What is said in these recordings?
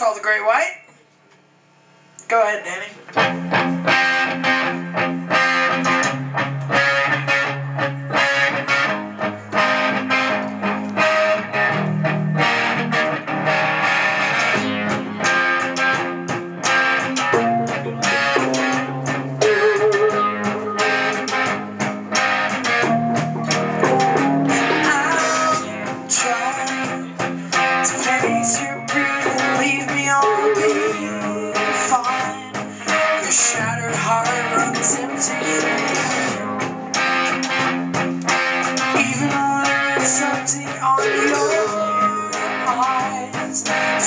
called The Great White. Go ahead, Danny. you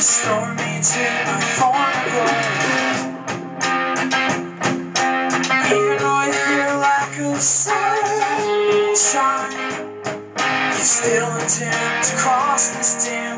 restore me to my former glory. Even with your lack of sunshine, you still attempt to cross this dim.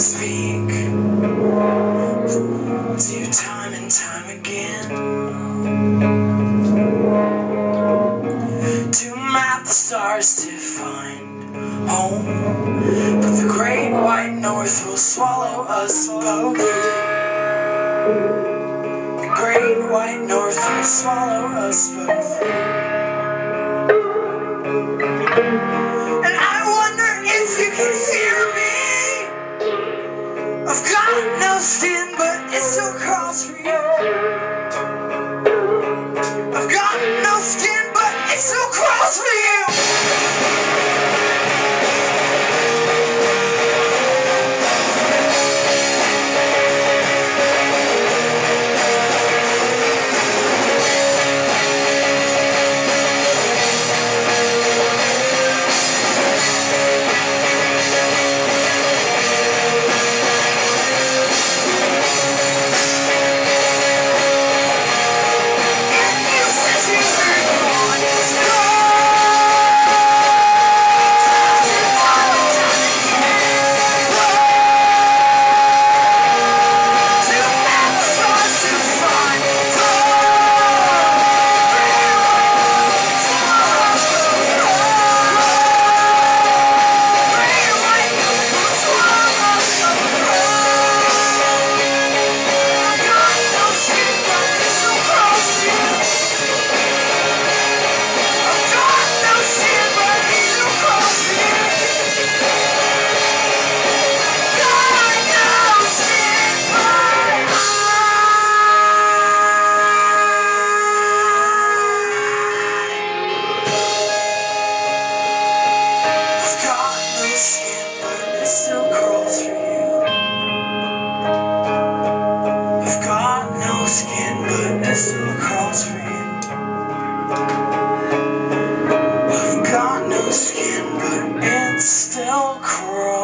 speak to you time and time again. To map the stars to find home but the great white north will swallow us both. The great white north will swallow us both. It still crawls for you. I've got no skin, but still for